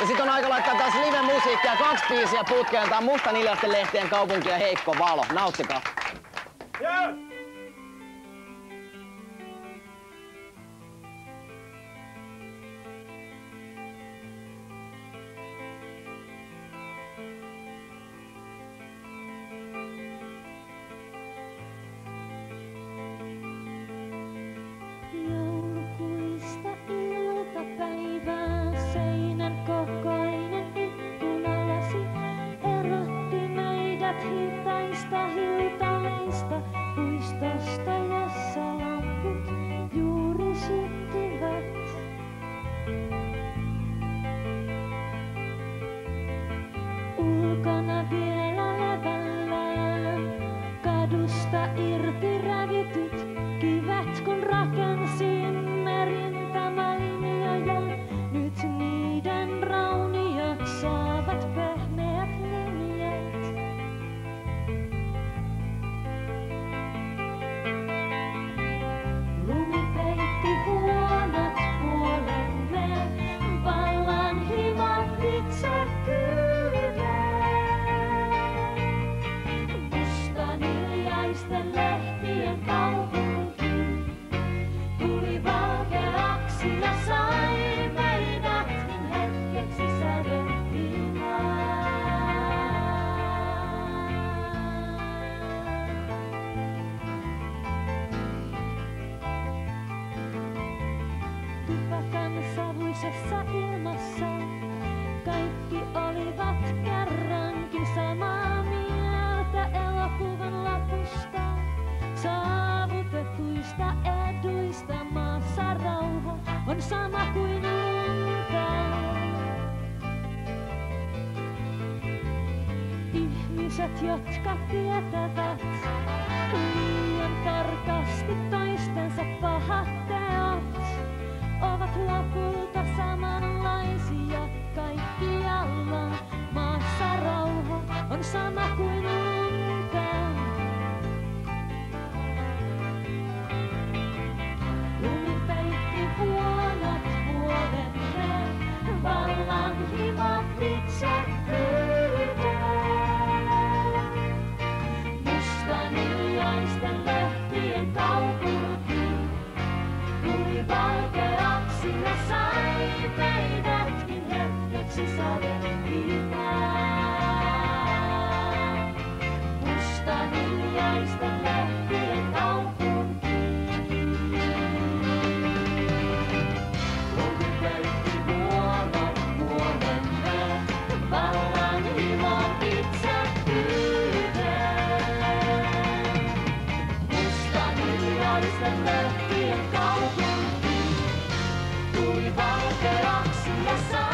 Ja sit on aika laittaa taas live-musiikkia, kaksi biisiä putkeen. Tää on Mustan iljasten lehtien kaupunki ja Heikko Valo. Nauttikaa. Yeah. Hitaista hiltaleista puistosta, savuisessa ilmassa kaikki olivat kerrankin samaa mieltä elokuvan lopusta. Saavutetuista eduista maassa rauha on sama kuin lunta. Ihmiset, jotka tietävät liian tarkasti on sama naisen lehtien kaupunkiin. Tuli valkeaksi ja saa.